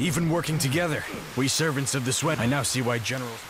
Even working together, we servants of the sweat. I now see why generals.